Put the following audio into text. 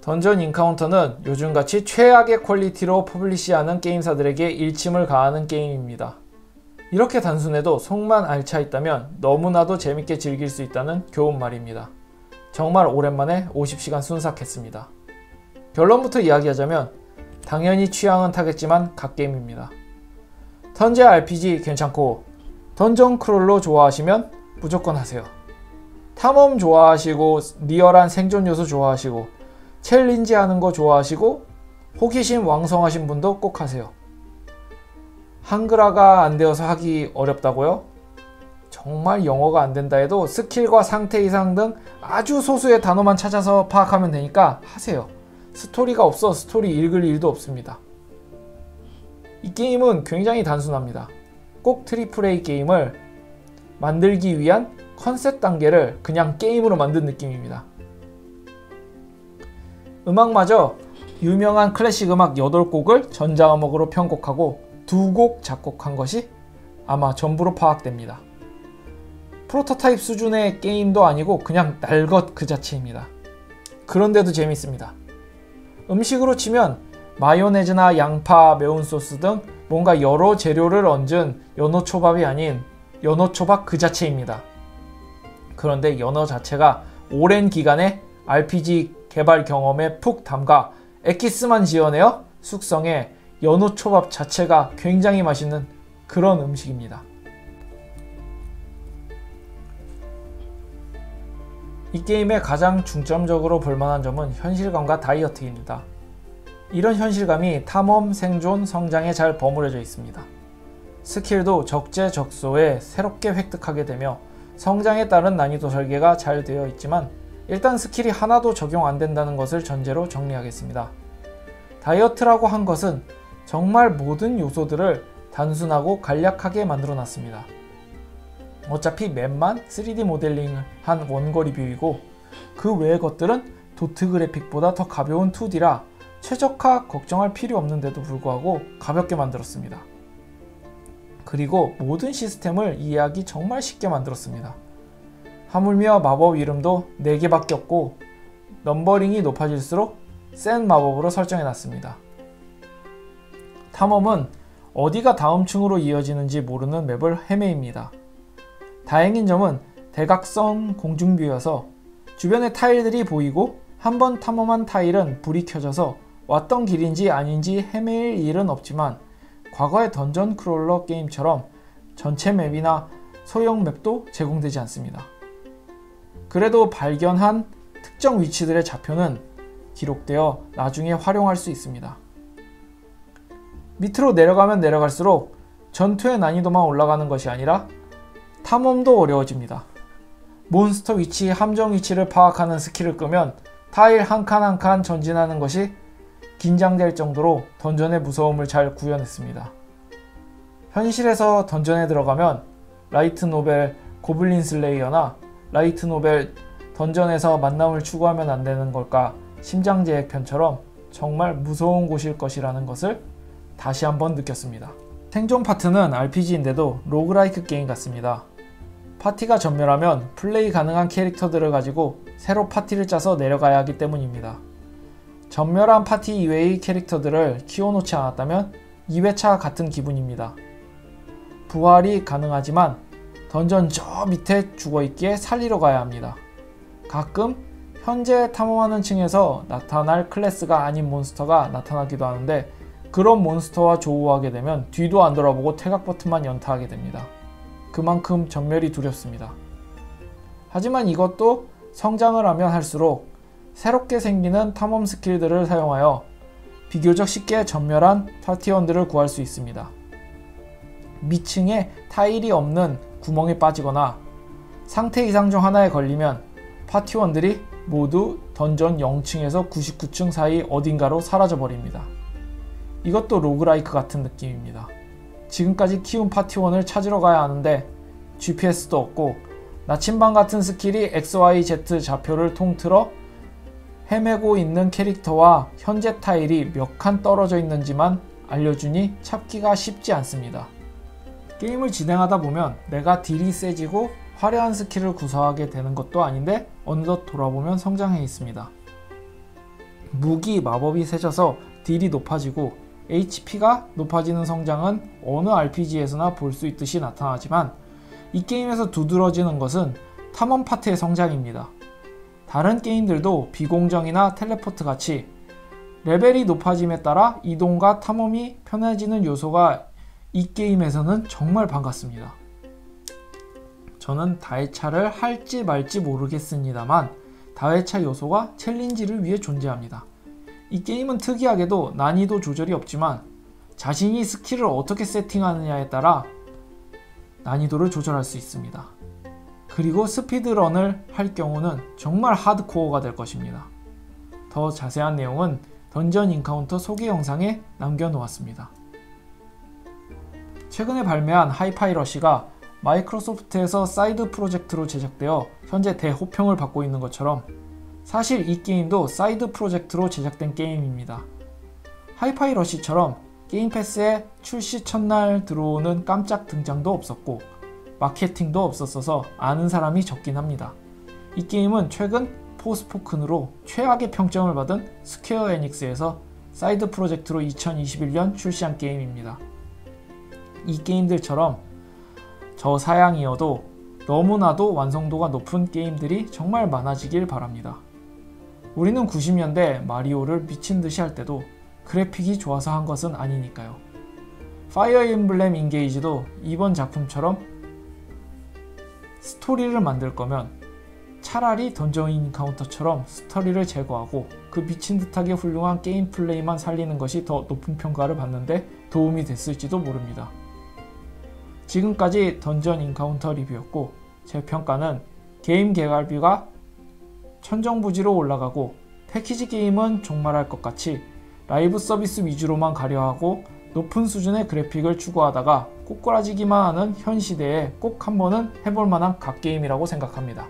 Dungeon Encounter는 요즘같이 최악의 quality로 publish하는 게임사들에게 일침을 가하는 게임입니다. 이렇게 단순해도 속만 알차 있다면 너무나도 재밌게 즐길 수 있다는 교훈 말입니다. 정말 오랜만에 50시간 순삭했습니다. 결론부터 이야기하자면 당연히 취향은 타겠지만 갓게임입니다. 턴제 RPG 괜찮고 dungeon crawler 좋아하시면 무조건 하세요. 탐험 좋아하시고 리얼한 생존 요소 좋아하시고 challenge 하는 거 좋아하시고 호기심 왕성하신 분도 꼭 하세요. 한글화가 안 되어서 하기 어렵다고요? 정말 영어가 안 된다 해도 skill과 상태 이상 등 아주 소수의 단어만 찾아서 파악하면 되니까 하세요. 스토리가 없어 스토리 읽을 일도 없습니다. 이 게임은 굉장히 단순합니다. 꼭 triple A 게임을 만들기 위한 컨셉 단계를 그냥 게임으로 만든 느낌입니다. 음악마저 유명한 클래식 음악 8곡을 전자음악으로 편곡하고 두 곡 작곡한 것이 아마 전부로 파악됩니다. 프로토타입 수준의 게임도 아니고 그냥 날것 그 자체입니다. 그런데도 재밌습니다. 음식으로 치면 마요네즈나 양파, 매운 소스 등 뭔가 여러 재료를 얹은 연어 초밥이 아닌 연어 초밥 그 자체입니다. 그런데 연어 자체가 오랜 기간의 RPG 개발 경험에 푹 담가 엑기스만 지어내어 숙성해 연어 초밥 자체가 굉장히 맛있는 그런 음식입니다. 이 게임의 가장 중점적으로 볼만한 점은 현실감과 다이어트입니다. 이런 현실감이 탐험, 생존, 성장에 잘 버무려져 있습니다. skill도 적재적소에 새롭게 획득하게 되며 성장에 따른 난이도 설계가 잘 되어 있지만 일단 skill이 하나도 적용 안 된다는 것을 전제로 정리하겠습니다. 다이어트라고 한 것은 정말 모든 요소들을 단순하고 간략하게 만들어 놨습니다. 어차피 map만 3D 모델링을 한 원거리 view이고 그 외의 것들은 도트 그래픽보다 더 가벼운 2D라 최적화 걱정할 필요 없는데도 불구하고 가볍게 만들었습니다. 그리고 모든 시스템을 이해하기 정말 쉽게 만들었습니다. 하물며 마법 이름도 4개밖에 없고 numbering이 높아질수록 센 마법으로 설정해 놨습니다. 탐험은 어디가 다음 층으로 이어지는지 모르는 map을 헤매입니다. 다행인 점은 대각선 공중뷰여서 주변의 타일들이 보이고 한 번 탐험한 타일은 불이 켜져서 왔던 길인지 아닌지 헤매일 일은 없지만 과거의 던전 크롤러 게임처럼 전체 맵이나 소형 맵도 제공되지 않습니다. 그래도 발견한 특정 위치들의 좌표는 기록되어 나중에 활용할 수 있습니다. 밑으로 내려가면 내려갈수록 전투의 난이도만 올라가는 것이 아니라 탐험도 어려워집니다. 몬스터 위치, 함정 위치를 파악하는 skill을 끄면 타일 한 칸 한 칸 전진하는 것이 긴장될 정도로 dungeon의 무서움을 잘 구현했습니다. 현실에서 dungeon에 들어가면 light novel 고블린 슬레이어나 light novel 던전에서 만남을 추구하면 안 되는 걸까 심장 재액 편처럼 정말 무서운 곳일 것이라는 것을 다시 한번 느꼈습니다. 생존 파트는 RPG인데도 roguelike 게임 같습니다. 파티가 전멸하면 플레이 가능한 캐릭터들을 가지고 새로 파티를 짜서 내려가야 하기 때문입니다. 전멸한 파티 이외의 캐릭터들을 키워놓지 않았다면 2회차 같은 기분입니다. 부활이 가능하지만 던전 저 밑에 죽어있기에 살리러 가야 합니다. 가끔 현재 탐험하는 층에서 나타날 클래스가 아닌 몬스터가 나타나기도 하는데 그런 몬스터와 조우하게 되면 뒤도 안 돌아보고 태각 버튼만 연타하게 됩니다. 그만큼 전멸이 두렵습니다. 하지만 이것도 성장을 하면 할수록 새롭게 생기는 탐험 스킬들을 사용하여 비교적 쉽게 전멸한 파티원들을 구할 수 있습니다. 미층에 타일이 없는 구멍에 빠지거나 상태 이상 중 하나에 걸리면 파티원들이 모두 던전 0층에서 99층 사이 어딘가로 사라져 버립니다. 이것도 roguelike 같은 느낌입니다. 지금까지 키운 파티원을 찾으러 가야 하는데 GPS도 없고 나침반 같은 skill이 XYZ 좌표를 통틀어 헤매고 있는 캐릭터와 현재 타일이 몇 칸 떨어져 있는지만 알려주니 찾기가 쉽지 않습니다. 게임을 진행하다 보면 내가 딜이 세지고 화려한 스킬을 구사하게 되는 것도 아닌데 어느덧 돌아보면 성장해 있습니다. 무기 마법이 세져서 딜이 높아지고 HP가 높아지는 성장은 어느 RPG에서나 볼 수 있듯이 나타나지만 이 게임에서 두드러지는 것은 탐험 파트의 성장입니다. 다른 게임들도 비공정이나 텔레포트 같이 레벨이 높아짐에 따라 이동과 탐험이 편해지는 요소가 이 게임에서는 정말 반갑습니다. 저는 다회차를 할지 말지 모르겠습니다만 다회차 요소가 챌린지를 위해 존재합니다. 이 게임은 특이하게도 난이도 조절이 없지만 자신이 스킬을 어떻게 세팅하느냐에 따라 난이도를 조절할 수 있습니다. 그리고 스피드런을 할 경우는 정말 하드코어가 될 것입니다. 더 자세한 내용은 던전 인카운터 소개 영상에 남겨놓았습니다. 최근에 발매한 하이파이러시가 마이크로소프트에서 사이드 프로젝트로 제작되어 현재 대호평을 받고 있는 것처럼 사실 이 게임도 사이드 프로젝트로 제작된 게임입니다. 하이파이러시처럼 게임 패스에 출시 첫날 들어오는 깜짝 등장도 없었고 마케팅도 없었어서 아는 사람이 적긴 합니다. 이 게임은 최근 포스포큰으로 최악의 평점을 받은 스퀘어 에닉스에서 사이드 프로젝트로 2021년 출시한 게임입니다. 이 게임들처럼 저사양이어도 너무나도 완성도가 높은 게임들이 정말 많아지길 바랍니다. 우리는 90년대 마리오를 미친 듯이 할 때도 그래픽이 좋아서 한 것은 아니니까요. 파이어 엠블렘 인게이지도 이번 작품처럼 스토리를 만들 거면 차라리 던전 인카운터처럼 스토리를 제거하고 그 미친 듯하게 훌륭한 게임 플레이만 살리는 것이 더 높은 평가를 받는데 도움이 됐을지도 모릅니다. 지금까지 던전 인카운터 리뷰였고 제 평가는 게임 개발비가 천정부지로 올라가고 패키지 게임은 종말할 것 같이 라이브 서비스 위주로만 가려하고 높은 수준의 그래픽을 추구하다가 꼬꾸라지기만 하는 현 시대에 꼭 한번은 해볼 만한 갓게임이라고 생각합니다.